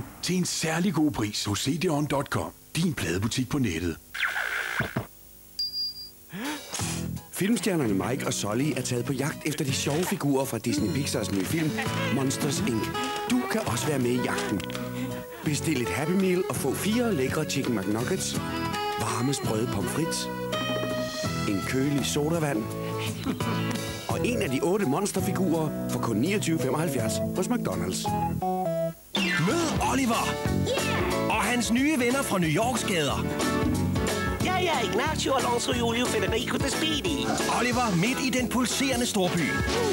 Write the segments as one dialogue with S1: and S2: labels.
S1: nu til en særlig god pris hos cdon.com. Din pladebutik på nettet.
S2: Filmstjernerne Mike og Solly er taget på jagt efter de sjove figurer fra Disney Pixars nye film Monsters Inc. Du kan også være med i jagten. Bestil et Happy Meal og få fire lækre Chicken McNuggets, varme sprøde pomfrit, en kølig sodavand og en af de otte monsterfigurer for kun 29,75 hos McDonald's.
S3: Mød Oliver og hans nye venner fra New Yorks gader.
S4: Jeg er Ignacio Alonso Julio Federico de Speedy.
S3: Oliver midt i den pulserende storby.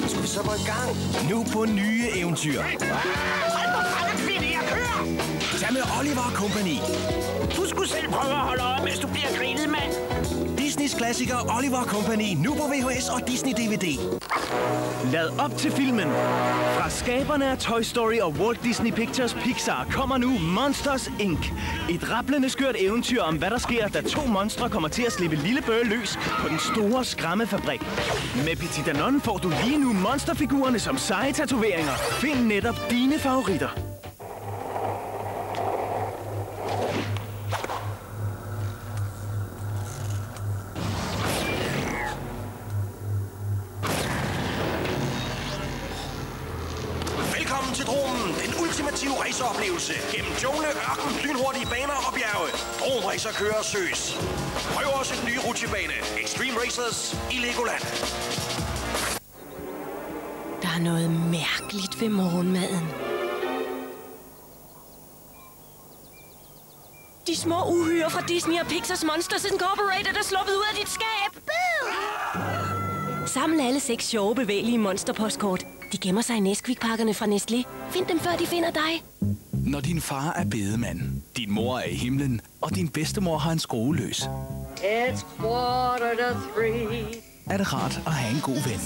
S4: Skal vi så gå i gang?
S3: Nu på nye eventyr.
S4: Hold på Speedy, jeg kører!
S3: Tag med Oliver Company.
S4: Du skulle selv prøve at holde øje, mens du bliver
S3: klassiker Oliver Company. Nu på VHS og Disney DVD.
S5: Lad op til filmen. Fra skaberne af Toy Story og Walt Disney Pictures Pixar kommer nu Monsters Inc. Et rablende skørt eventyr om, hvad der sker, da to monstre kommer til at slippe lille bøge løs på den store skræmmefabrik. Med Petit Danone får du lige nu monsterfigurerne som seje tatoveringer. Find netop dine favoritter.
S3: Velkommen til Dronen, den ultimative raceoplevelse. Gennem jungle, ørken, lynhurtige baner og bjerge. Droneracer kører søs. Prøv også en ny rutsjebane. Extreme Racers i Legoland.
S6: Der er noget mærkeligt ved morgenmaden. De små uhyre fra Disney og Pixar's Monsters Incorporated er sluppet ud af dit skab. Boo! Samle alle seks sjove, bevægelige monsterpostkort. De gemmer sig i Nesquik-pakkerne fra Nestlé. Find dem, før de finder dig.
S7: Når din far er bedemand, din mor er i himlen, og din bedstemor har en skrue løs,
S8: It's quarter to three.
S7: er det rart at have en god ven.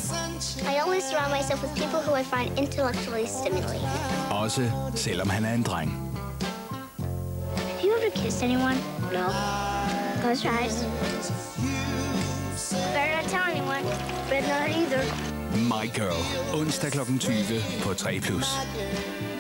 S9: I always surround myself with people who I find intellectually stimulating.
S7: Også selvom han er en dreng.
S9: Have you ever kissed anyone? No. Close your eyes. Better not tell anyone. Better not either.
S7: My Girl. Onsdag kl. 20 på 3+.